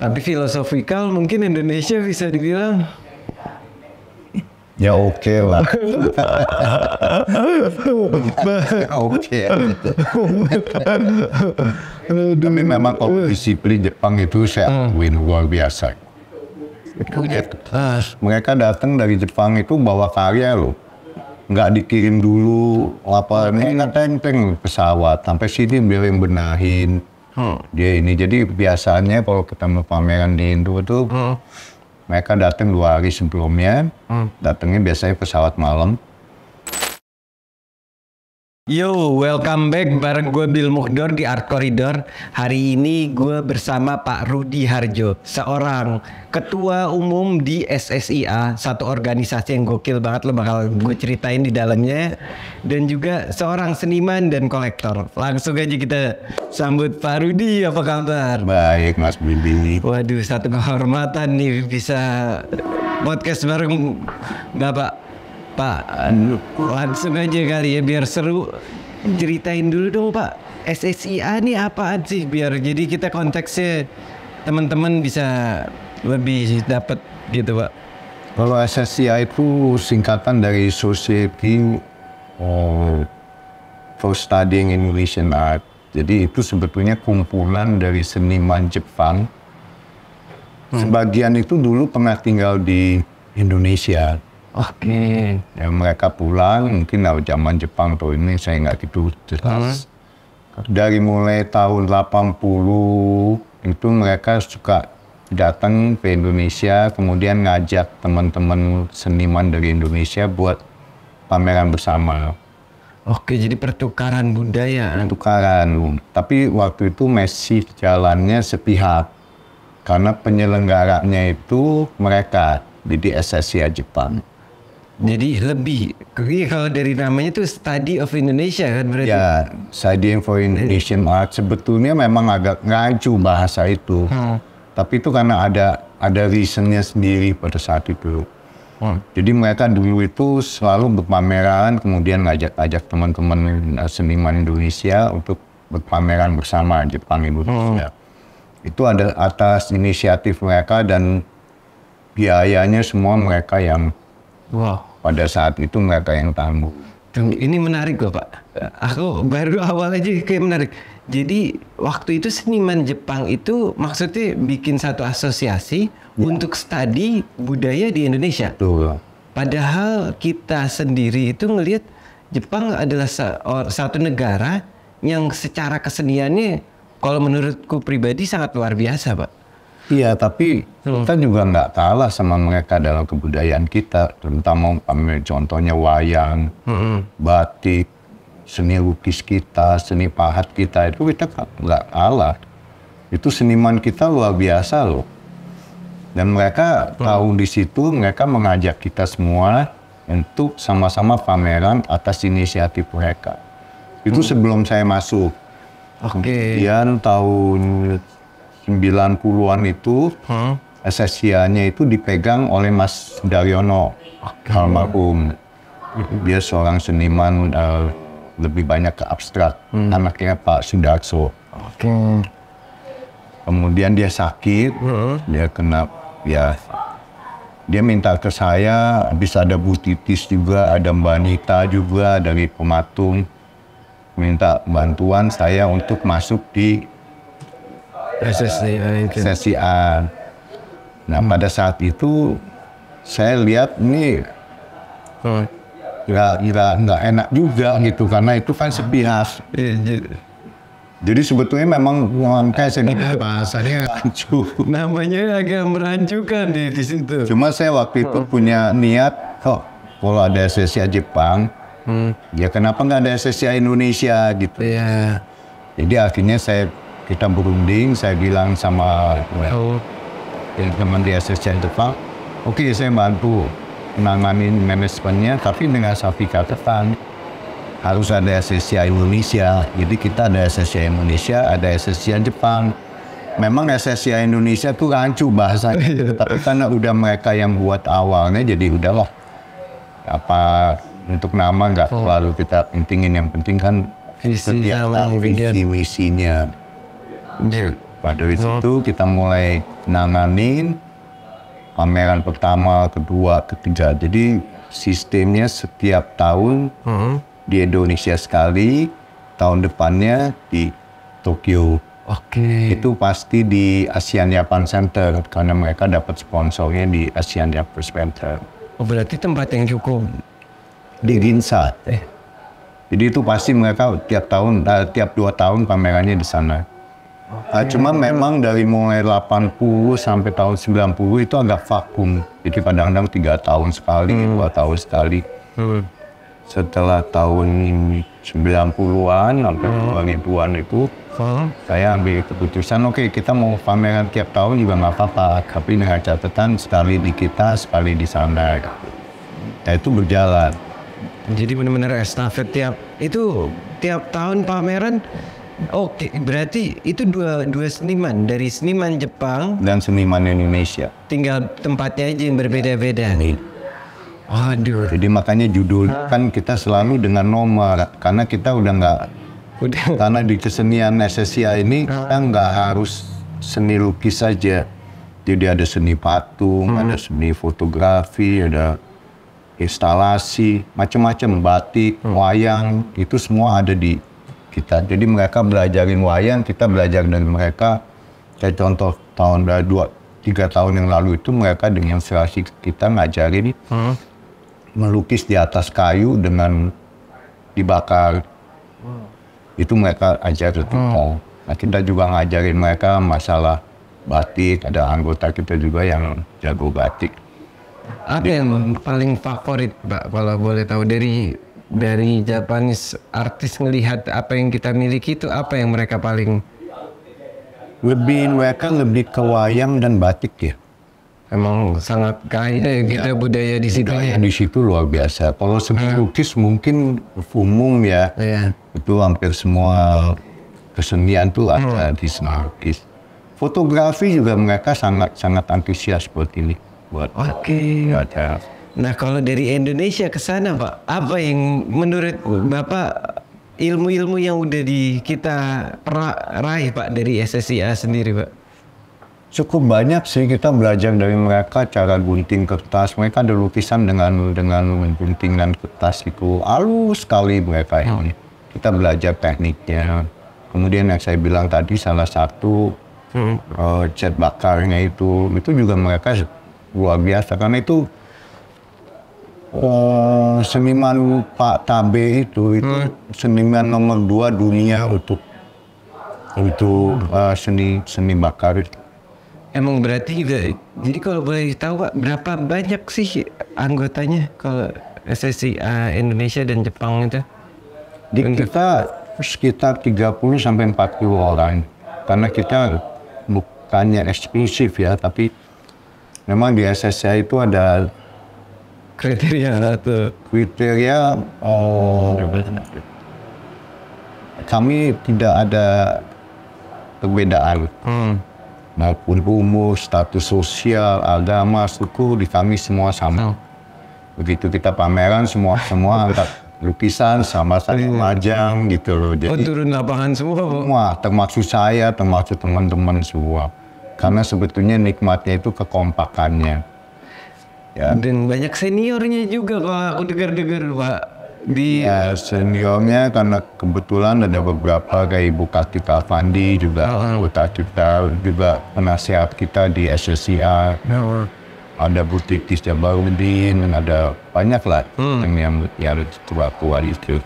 Tapi filosofikal mungkin Indonesia bisa dibilang Ya oke lah. oke. Tapi memang kalau disiplin Jepang itu saya akuin luar biasa. Mereka datang dari Jepang itu bawa karya loh. Nggak dikirim dulu laporannya nggak tenteng pesawat. Sampai sini biar yang benahin. Dia ini jadi biasanya kalau kita mau pameran di Indo itu mereka datang dua hari sebelumnya, datangnya biasanya pesawat malam. Yo, welcome back bareng gue Bill Muhdor di Art Corridor. Hari ini gue bersama Pak Rudi Harjo, seorang ketua umum di SSIA, satu organisasi yang gokil banget lo bakal gue ceritain di dalamnya. Dan juga seorang seniman dan kolektor. Langsung aja kita sambut Pak Rudi, apa kabar? Baik Mas Bibi. Waduh, satu kehormatan nih bisa podcast bareng Bapak. Pak, langsung aja kali ya biar seru. Ceritain dulu dong Pak, SSIA ini apaan sih biar jadi kita konteksnya teman-teman bisa lebih dapat gitu Pak. Kalau SSCI itu singkatan dari Society oh, for Studying Indonesian Art. Jadi itu sebetulnya kumpulan dari seniman Jepang. Sebagian itu dulu pernah tinggal di Indonesia. Oke. Ya, mereka pulang mungkin dari zaman Jepang atau ini saya nggak gitu jelas. Dari mulai tahun 80 itu mereka suka datang ke Indonesia kemudian ngajak teman-teman seniman dari Indonesia buat pameran bersama. Oke, jadi pertukaran budaya. Tukaran. Tapi waktu itu masih jalannya sepihak. Karena penyelenggaranya itu mereka di SSIA Jepang. Jadi lebih, kalau dari namanya tuh Study of Indonesia kan berarti. Ya, Studying for Indonesian Art sebetulnya memang agak rancu bahasa itu. Hmm. Tapi itu karena ada ada reasonnya sendiri pada saat itu. Hmm. Jadi mereka dulu itu selalu berpameran, kemudian ngajak-ajak teman-teman eh, seniman Indonesia untuk berpameran bersama Jepang Indonesia. Itu ada atas inisiatif mereka dan biayanya semua mereka yang Wow. Pada saat itu mereka yang tanggung. Tunggu, Ini menarik loh Pak. Aku baru awal aja kayak menarik. Jadi waktu itu seniman Jepang itu maksudnya bikin satu asosiasi untuk studi budaya di Indonesia. Tuh. Padahal kita sendiri itu ngelihat Jepang adalah satu negara yang secara keseniannya kalau menurutku pribadi sangat luar biasa Pak. Iya, tapi kita juga nggak kalah sama mereka dalam kebudayaan kita, terutama contohnya wayang, batik, seni lukis kita, seni pahat kita itu kita nggak kalah. Itu seniman kita luar biasa loh. Dan mereka tahu di situ, mereka mengajak kita semua untuk sama-sama pameran atas inisiatif mereka. Itu sebelum saya masuk. Oke. Kemudian tahun 90-an itu Hmm. SSIA-nya itu dipegang oleh Mas Daryono almarhum. Dia seorang seniman eh, lebih banyak ke abstrak. Anaknya Pak Sudarso. Oke. Kemudian dia sakit, dia kena ya dia minta ke saya, bisa ada Bu Titis juga, ada Mbak Nita juga dari Pematung. Minta bantuan saya untuk masuk di SSDI itu. sesi A. Nah pada saat itu saya lihat ini Hmm. nggak nggak nggak enak juga gitu karena itu kan sepihak. Iya, jadi- Jadi sebetulnya memang kayak saya bilang, bahasanya rancu. Namanya agak merancukan di, di situ. Cuma saya waktu itu punya niat, kok kalau ada SSIA Jepang, ya kenapa nggak ada SSIA Indonesia gitu. Iya. Jadi akhirnya saya kita berunding, saya bilang sama Oh. yang teman di SSC Jepang, oke saya bantu menangani manajemennya, tapi dengan satu catatan harus ada SSC Indonesia. Jadi kita ada SSC Indonesia, ada SSC Jepang. Memang SSC Indonesia tuh rancu bahasanya, tapi karena udah mereka yang buat awalnya, jadi udahlah apa untuk nama nggak terlalu kita pentingin yang penting kan Visi setiap sama tahun vision. visi misinya. Pada situ kita mulai nanganin pameran pertama, kedua, ketiga. Jadi sistemnya setiap tahun di Indonesia sekali, tahun depannya di Tokyo. Oke. Itu pasti di ASEAN Japan Center karena mereka dapat sponsornya di ASEAN Japan Center. Oh, berarti tempat yang cukup. Di Ginza. Jadi itu pasti mereka tiap tahun, eh, tiap dua tahun pamerannya di sana. Ah, cuma memang dari mulai 80 sampai tahun 90 itu agak vakum. Jadi kadang-kadang tiga tahun sekali, dua tahun sekali. Setelah tahun 90-an sampai 2000-an itu saya ambil keputusan oke kita mau pameran tiap tahun juga nggak apa-apa tapi dengan catatan sekali di kita sekali di sana nah itu berjalan Jadi benar-benar estafet tiap itu tiap tahun pameran. Oke, berarti itu dua dua seniman. Dari seniman Jepang, dan seniman Indonesia. tinggal tempatnya aja yang berbeda-beda. Waduh, jadi makanya judul kan kita selalu dengan nomor karena kita udah nggak udah. karena di kesenian SSIA ini kita nggak harus seni lukis saja. Jadi ada seni patung ada seni fotografi ada instalasi macam-macam batik wayang itu semua ada di kita jadi mereka belajarin wayang kita belajar dari mereka kayak contoh tahun dua tiga tahun yang lalu itu mereka dengan inspirasi kita ngajarin melukis di atas kayu dengan dibakar itu mereka ajar kita. Nah, kita juga ngajarin mereka masalah batik. Ada anggota kita juga yang jago batik. Apa yang paling favorit, Pak? Kalau boleh tahu dari dari Japanese artis ngelihat apa yang kita miliki itu apa yang mereka paling Lebih mereka lebih ke wayang dan batik ya. emang sangat kaya ya kita budaya di situ ya. Di situ luar biasa. Kalau seni lukis mungkin umum ya. Iya. Itu hampir semua kesenian tuh ada di seni lukis. Fotografi juga mereka sangat sangat antusias buat ini. Buat Oke. ada Nah kalau dari Indonesia ke sana Pak, apa yang menurut Bapak ilmu-ilmu yang udah di kita raih Pak dari SSIA sendiri Pak? Cukup banyak sih kita belajar dari mereka cara gunting kertas. Mereka ada lukisan dengan dengan gunting dan kertas itu halus sekali mereka ini. Kita belajar tekniknya. Kemudian yang saya bilang tadi salah satu eh, cat bakarnya itu itu juga mereka luar biasa karena itu eh, seniman Pak Tabe itu itu seniman nomor dua dunia untuk untuk eh, seni seni bakar. Emang berarti juga, jadi kalau boleh tahu Pak, berapa banyak sih anggotanya kalau SSIA Indonesia dan Jepang itu? Di kita sekitar 30 sampai 40 orang. Karena kita bukannya eksklusif ya, tapi memang di SSI itu ada Kriteria atau? Kriteria oh, kami tidak ada perbedaan. Hmm. maupun umur, status sosial, agama, suku di kami semua sama. Begitu kita pameran semua semua lukisan sama sama majang gitu loh. Oh Jadi turun lapangan semua semua termasuk saya termasuk teman-teman semua. Karena sebetulnya nikmatnya itu kekompakannya ya. Dan banyak seniornya juga Pak, aku dengar-dengar Pak. Di ya seniornya karena kebetulan ada beberapa kayak Ibu Kartika Fandi juga Ibu Kartika juga penasehat kita di SSCA ada Bu Titis Jabarudin ada banyak lah yang yang yang tua-tua itu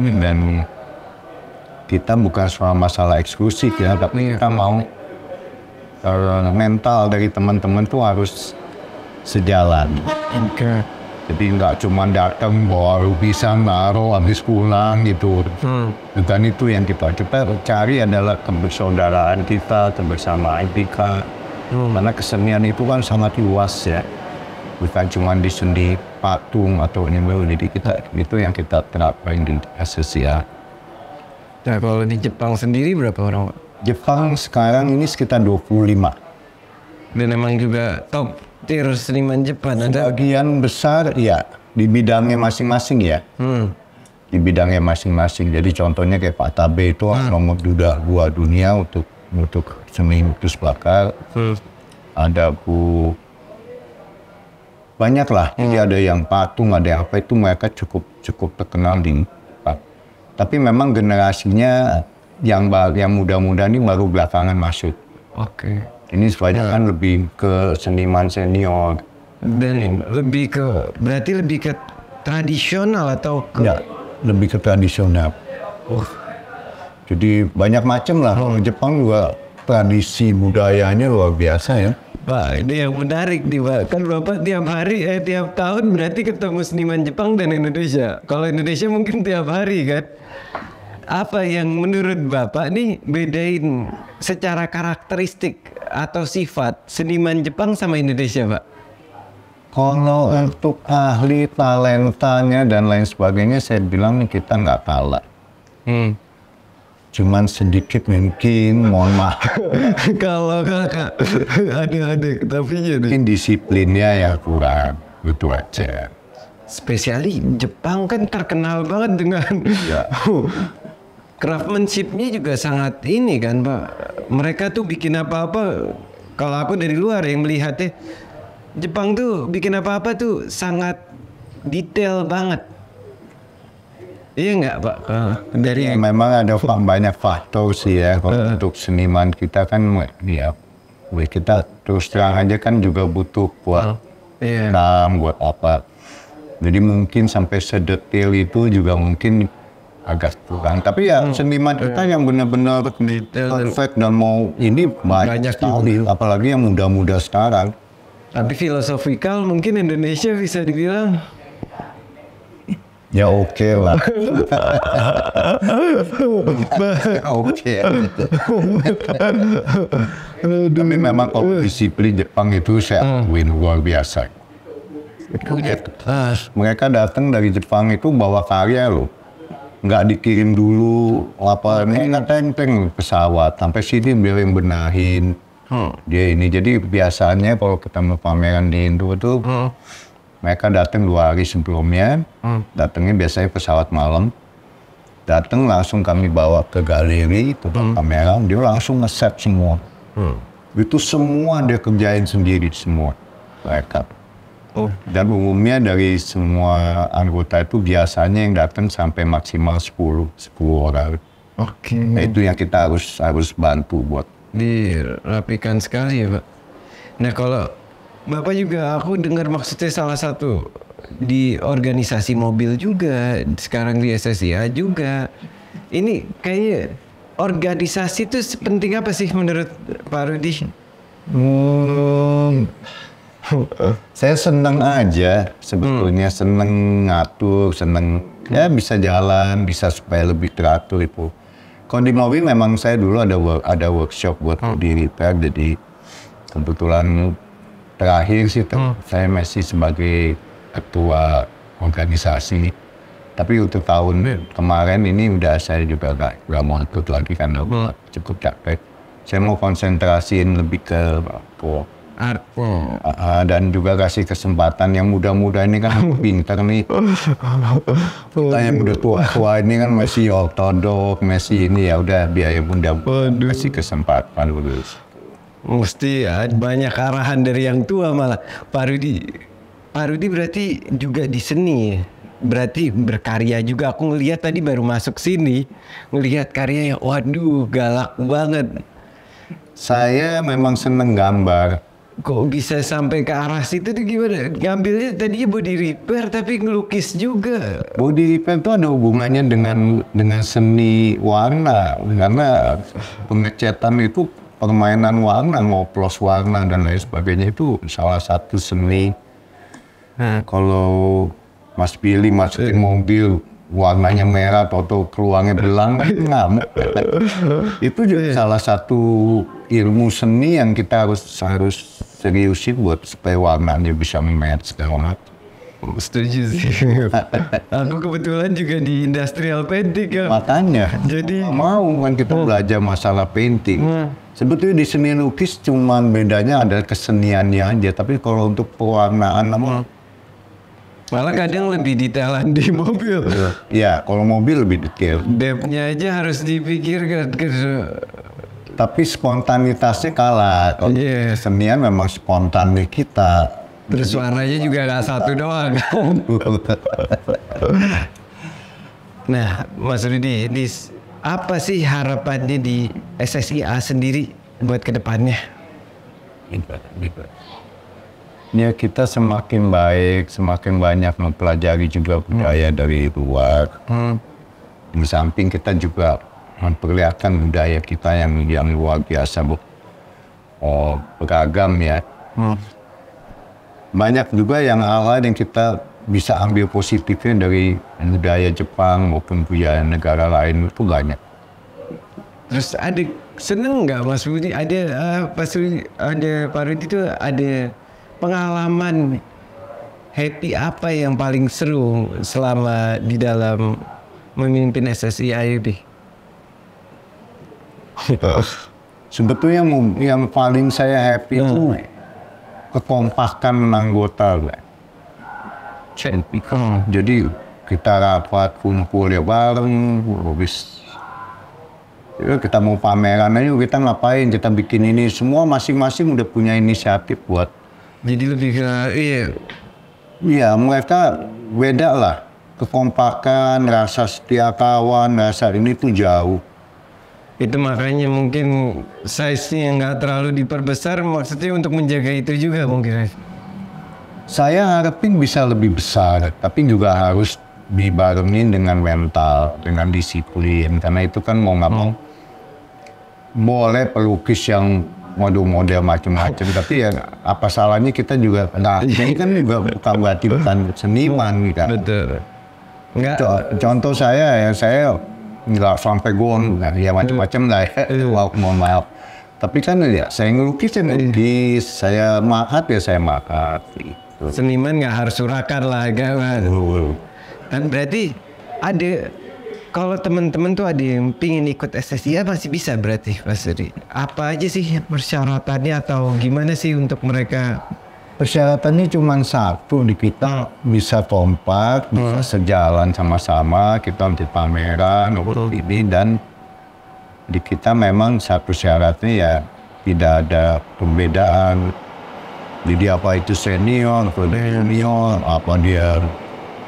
dan kita bukan soal masalah eksklusif ya tapi kita mau eh, mental dari teman-teman tuh harus sejalan. Oke. jadi nggak cuma datang bawa lukisan naruh habis pulang gitu. Bukan itu yang kita kita cari adalah kebersaudaraan kita kebersamaan kita. Karena kesenian itu kan sangat luas ya. Bukan cuma di seni patung atau ini jadi kita itu yang kita terapkan di SSIA Nah kalau di Jepang sendiri berapa orang? Jepang sekarang ini sekitar 25 Dan emang juga top tier seniman Jepang ada. Bagian besar ya di bidangnya masing-masing ya. Hmm. Di bidangnya masing-masing. Jadi contohnya kayak Pak Tabe itu nomor duda dua dunia untuk untuk seni lukis bakar. Ada bu banyak lah. Jadi ada yang patung, ada yang apa itu mereka cukup cukup terkenal di. Tapi memang generasinya yang yang muda-muda ini baru belakangan masuk. Oke. Ini sebenarnya kan lebih ke seniman senior. Dan lebih ke berarti lebih ke tradisional atau ke Ya, lebih ke tradisional. Jadi banyak macam lah. Kalau Jepang juga tradisi budayanya luar biasa ya. Pak, ini yang menarik nih Pak. Kan Bapak tiap hari, eh tiap tahun berarti ketemu seniman Jepang dan Indonesia. Kalau Indonesia mungkin tiap hari kan. Apa yang menurut Bapak nih bedain secara karakteristik atau sifat seniman Jepang sama Indonesia Pak? Kalau untuk ahli talentanya dan lain sebagainya, saya bilang nih kita nggak kalah. Hmm. Cuman sedikit mungkin, mohon maaf, Kalau kakak ada-ada tapi nih. mungkin disiplinnya ya kurang, gitu aja. Spesiali Jepang kan terkenal banget dengan Ya. craftsmanship-nya juga sangat ini kan Pak. Mereka tuh bikin apa-apa kalau aku dari luar yang melihatnya Jepang tuh bikin apa-apa tuh sangat detail banget. Iya nggak Pak? Kalau dari Ya, memang ada banyak faktor sih ya kalau untuk seniman kita kan ya kita terus terang aja kan juga butuh buat Iya. hitam, buat apa. Jadi mungkin sampai sedetail itu juga mungkin agak kurang. Tapi ya seniman kita yang benar-benar dan- perfect dan mau ini banyak, Banyak sekali. Apalagi yang muda-muda sekarang. Tapi filosofikal mungkin Indonesia bisa dibilang Ya oke lah. oke. Tapi memang kalau disiplin Jepang itu saya akuin luar biasa. Mereka datang dari Jepang itu bawa karya loh. Nggak dikirim dulu apa ini nggak tenteng pesawat sampai sini biar yang benahin. Dia ini jadi biasanya kalau ketemu pameran di Indo itu mereka datang dua hari sebelumnya. Datangnya biasanya pesawat malam. Datang langsung kami bawa ke galeri tempat pameran. Dia langsung ngeset semua. Itu semua dia kerjain sendiri semua. Mereka. Oh Dan umumnya dari semua anggota itu biasanya yang datang sampai maksimal 10, 10 orang. oke. Nah, itu yang kita harus harus bantu buat. Dirapikan sekali ya Pak. Nah kalau Bapak juga aku dengar maksudnya salah satu di organisasi mobil juga sekarang di SSIA juga. Ini kayaknya organisasi itu penting apa sih menurut Pak Rudi? Hmm, saya senang aja sebetulnya senang ngatur, senang ya bisa jalan, bisa supaya lebih teratur itu. Kalau di mobil memang saya dulu ada work, ada workshop buat di repair, jadi kebetulan terakhir sih ter- saya masih sebagai ketua organisasi. Tapi untuk tahun kemarin ini udah saya juga gak, gak mau ikut lagi karena udah cukup capek. Saya mau konsentrasiin lebih ke ke Art. Ah, dan juga kasih kesempatan yang muda-muda ini kan pinter nih. Kita yang udah tua-tua ini kan masih ortodok, masih ini ya udah biaya muda kasih kesempatan dulu. Mesti ada banyak arahan dari yang tua malah. Pak Rudi, Pak Rudi berarti juga di seni ya? Berarti berkarya juga. Aku ngelihat tadi baru masuk sini, ngelihat karyanya, waduh galak banget. Saya memang seneng gambar. Kok bisa sampai ke arah situ tuh gimana? Ngambilnya tadinya body repair tapi ngelukis juga. Body repair itu ada hubungannya dengan dengan seni warna karena pengecetan itu permainan warna, ngoplos warna dan lain sebagainya itu salah satu seni. Nah, Kalau Mas Billy masukin mobil warnanya merah atau keluarnya belang ngamuk. itu juga salah satu ilmu seni yang kita harus harus seriusin buat supaya warnanya bisa match segala macam. setuju sih. Aku kebetulan juga di industrial painting ya. Makanya, Jadi- mau kan kita belajar masalah painting. Sebetulnya di seni lukis cuman bedanya ada keseniannya aja, tapi kalau untuk pewarnaan nama Malah kadang lebih detailan di mobil. ya kalau mobil lebih detail. Depthnya aja harus dipikirkan. Tapi spontanitasnya kalah. Kalau Iya. Senian memang spontan di kita. Terus suaranya juga nggak satu doang. Nah, Mas Rudi, di, apa sih harapannya di SSIA sendiri buat ke depannya? Ya kita semakin baik, semakin banyak mempelajari juga budaya dari luar. Di samping kita juga memperlihatkan budaya kita yang yang luar biasa, bu. Oh, beragam ya. Banyak juga yang hal yang kita bisa ambil positifnya dari budaya Jepang maupun budaya negara lain itu banyak. Terus ada seneng nggak Mas Rudi? Ada uh, Mas Rudi, ada Pak Rudi itu ada pengalaman happy apa yang paling seru selama di dalam memimpin SSI IUB? Sebetulnya yang, yang paling saya happy itu kekompakan anggota. Pak. Hmm. Jadi kita rapat kumpul ya bareng, habis ya kita mau pameran aja kita ngapain, kita bikin ini semua masing-masing udah punya inisiatif buat Jadi lebih ke iya Iya, mereka beda lah. Kekompakan, rasa setia kawan, rasa ini tuh jauh. Itu makanya mungkin size-nya nggak terlalu diperbesar maksudnya untuk menjaga itu juga mungkin. Saya harapin bisa lebih besar, tapi juga harus dibarengin dengan mental, dengan disiplin. Karena itu kan mau nggak mau, boleh pelukis yang model-model macam-macam, tapi ya apa salahnya kita juga, nah ini kan juga bukan berarti bukan seniman kan. Betul. Enggak Co- Contoh saya ya saya nggak sampai gon, nah, ya macam-macam lah ya. Wow, mohon maaf. Tapi kan ya saya ngelukis ya ngelukis, saya makat ya saya makat. Gitu. seniman nggak harus surakan lah kan. Kan berarti ada kalau teman-teman tuh ada yang pingin ikut SSI masih bisa berarti Mas. Apa aja sih persyaratannya atau gimana sih untuk mereka? Persyaratannya cuma satu di kita bisa kompak, bisa sejalan sama-sama, kita di pameran, ini dan di kita memang satu syaratnya ya tidak ada perbedaan. Jadi apa itu senior, junior, apa dia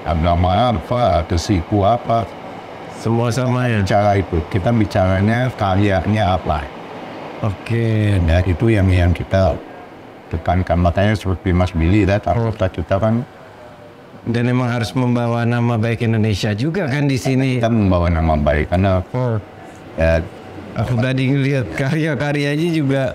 agama apa, atau siku apa, Semua sama ya. cara itu kita bicaranya karyanya apa. Oke. Nah itu yang yang kita tekankan makanya seperti Mas Billy ya kita kita kan. Dan emang harus membawa nama baik Indonesia juga kan di sini. kita membawa nama baik karena ya, Aku tadi ngeliat karya-karyanya juga.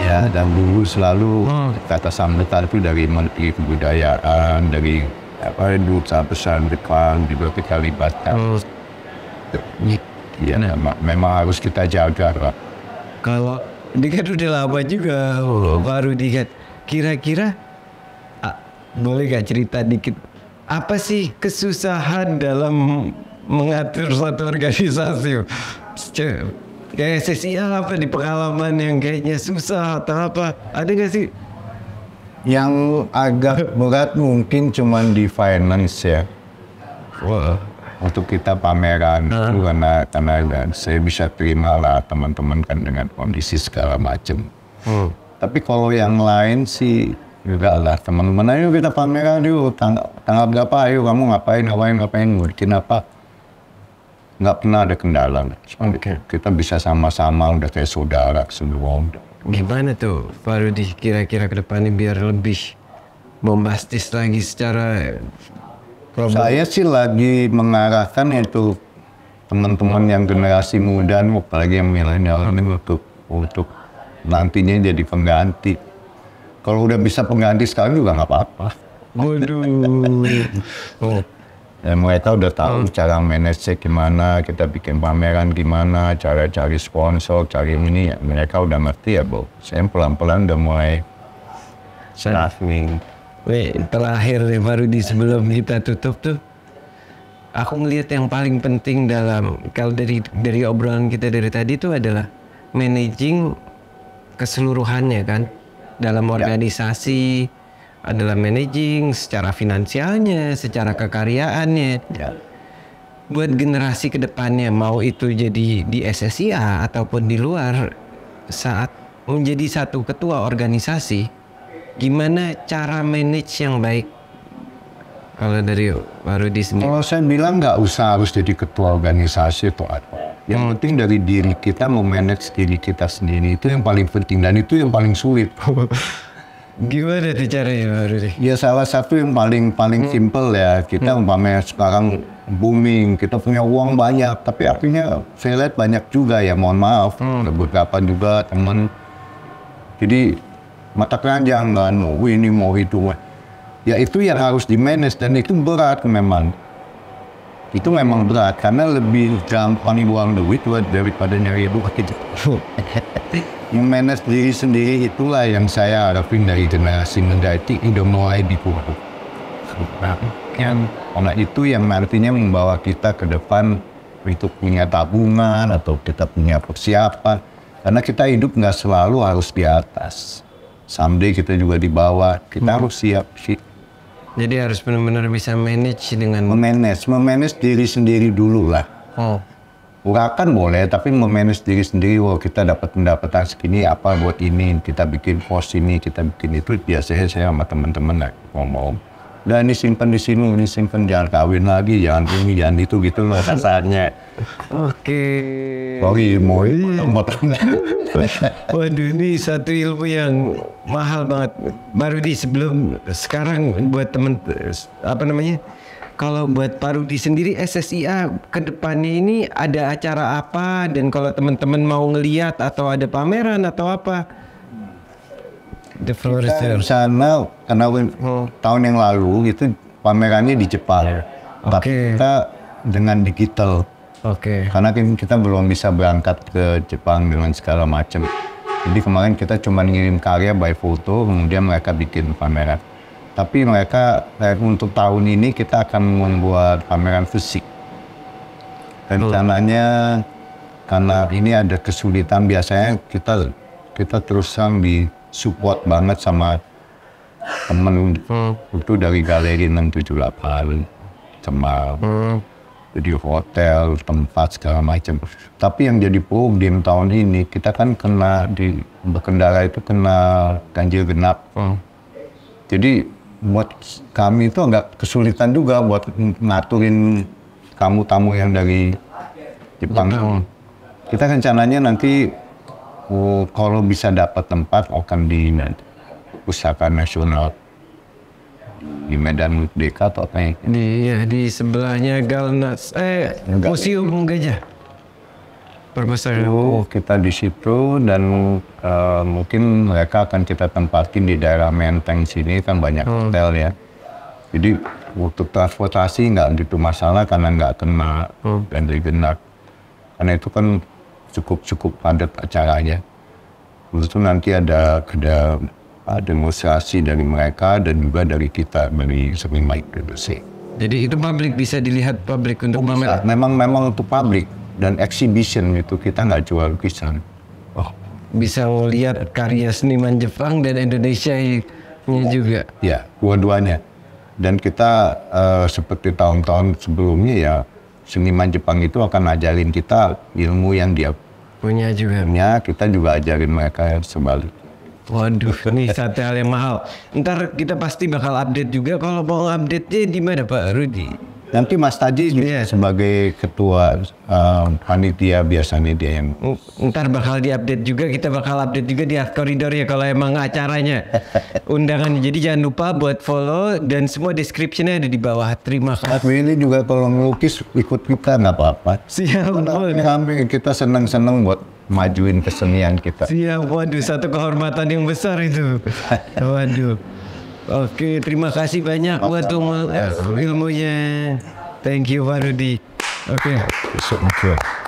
ya dan dulu selalu Hmm. kata sambutan itu dari Menteri Kebudayaan dari apa duta besar Jepang juga kita libatkan ya memang, memang harus kita jaga lah. Kalau dia kan udah lama juga. Oh, baru dia kira-kira ah, boleh gak cerita dikit apa sih kesusahan dalam mengatur suatu organisasi? Kayak sesi apa di pengalaman yang kayaknya susah atau apa? Ada gak sih? Yang agak berat mungkin cuman di finance ya. wah untuk kita pameran itu karena karena dan saya bisa terima lah teman-teman kan dengan kondisi segala macam. Tapi kalau yang lain sih enggak lah. Teman-teman ayo kita pameran yuk. Tanggal, tanggal berapa? Ayo kamu ngapain? Ngapain? Ngapain? Bikin apa? Nggak pernah ada kendala. Oke. kita bisa sama-sama udah kayak saudara semua gimana tuh Rudi kira-kira ke depannya biar lebih bombastis lagi secara problem Saya sih lagi mengarahkan itu teman-teman yang generasi muda, apalagi yang milenial ini untuk untuk nantinya jadi pengganti. Kalau udah bisa pengganti sekarang juga nggak apa-apa. Waduh. Oh. Ya, mereka udah tahu cara manage gimana, kita bikin pameran gimana, cara cari sponsor, cari ini, ya, mereka udah ngerti ya, Bu. Saya pelan-pelan udah mulai staffing. Weh, terakhir nih baru di sebelum kita tutup tuh. Aku ngelihat yang paling penting dalam kalau dari dari obrolan kita dari tadi itu adalah managing keseluruhannya kan dalam organisasi adalah managing secara finansialnya, secara kekaryaannya. Ya. buat generasi ke depannya mau itu jadi di SSIA ataupun di luar saat menjadi satu ketua organisasi gimana cara manage yang baik? Kalau dari Pak Rudi sendiri. Kalau saya bilang nggak usah harus jadi ketua organisasi atau apa. Yang penting dari diri kita memanage diri kita sendiri itu yang paling penting dan itu yang paling sulit. gimana tuh caranya Pak Rudi? Ya salah satu yang paling paling simple ya kita umpamanya sekarang booming kita punya uang banyak tapi artinya saya lihat banyak juga ya mohon maaf ada beberapa juga teman. Jadi mata keranjang kan mau ini mau itu ya itu yang harus di manage dan itu berat memang itu memang berat karena lebih gampang buang duit buat daripada nyari duit gitu. yang manage diri sendiri itulah yang saya harapin dari generasi muda itu udah mulai dipupuk. Nah, yang karena itu yang artinya membawa kita ke depan untuk punya tabungan atau kita punya persiapan. Karena kita hidup nggak selalu harus di atas. Someday kita juga di bawah. Kita harus siap sih. jadi harus benar-benar bisa manage dengan Memanage, memanage diri sendiri dulu lah. oh Urakan boleh, tapi memanage diri sendiri. Wah kita dapat pendapatan segini apa buat ini, kita bikin pos ini, kita bikin itu. Biasanya saya sama teman-teman lah ngomong. Dan ini simpan di sini, ini simpan jangan kawin lagi, jangan ini, jangan itu gitu loh kasarnya. Oke Sorry, mau Waduh ini satu ilmu yang mahal banget. Baru di sebelum sekarang buat temen apa namanya? Kalau buat Pak Rudi sendiri SSIA ke depannya ini ada acara apa dan kalau teman-teman mau ngeliat atau ada pameran atau apa? The floor is sana karena tahun yang lalu itu pamerannya di Jepang. Tapi Oke. kita dengan digital. Oke. Karena kan kita belum bisa berangkat ke Jepang dengan segala macam. Jadi kemarin kita cuma ngirim karya by foto, kemudian mereka bikin pameran. Tapi mereka eh, untuk tahun ini kita akan membuat pameran fisik. Rencananya karena ini ada kesulitan biasanya kita kita terusan di support banget sama temen itu dari galeri 678 sama jadi hotel, tempat segala macam. Tapi yang jadi problem tahun ini kita kan kena di berkendara itu kena ganjil genap. Jadi buat kami itu agak kesulitan juga buat ngaturin kamu-tamu yang dari Jepang. Kita rencananya nanti oh, kalau bisa dapat tempat akan di Pusaka Nasional di Medan Merdeka atau apa yang Di ya, di sebelahnya Galnas eh Enggak. Museum Gajah. Perpustakaan. itu kita di situ dan eh, mungkin mereka akan kita tempatin di daerah Menteng sini kan banyak hotel ya. Jadi untuk transportasi nggak gitu masalah karena nggak kena ganjil genap. Karena itu kan cukup cukup padat acaranya. Itu nanti ada ada ada demonstrasi dari mereka dan juga dari kita dari Semi Mike Indonesia. Jadi itu publik bisa dilihat publik untuk pamer. Memang memang untuk publik dan exhibition itu kita nggak jual lukisan. Oh, bisa melihat karya seniman Jepang dan Indonesia juga. Ya, dua-duanya. Dan kita eh, seperti tahun-tahun sebelumnya ya seniman Jepang itu akan ajarin kita ilmu yang dia Punya juga. punya, kita juga ajarin mereka sebalik. Waduh, ini satu hal yang mahal. Ntar kita pasti bakal update juga. Kalau mau update-nya di mana Pak Rudi? Nanti Mas Taji Iya. sebagai ketua eh, panitia biasanya dia yang Ntar bakal diupdate juga, kita bakal update juga di Art Corridor ya kalau emang acaranya. Undangannya. Jadi jangan lupa buat follow dan semua description-nya ada di bawah. Terima kasih. Mas Willy juga kalau ngelukis ikut kita nggak apa-apa. Siap. Kami kita senang-senang buat majuin kesenian kita. Siap, waduh satu kehormatan yang besar itu. Waduh. Oke, terima kasih banyak buat ilmu- ilmunya. Thank you Pak Rudi. Oke. Besok, oke.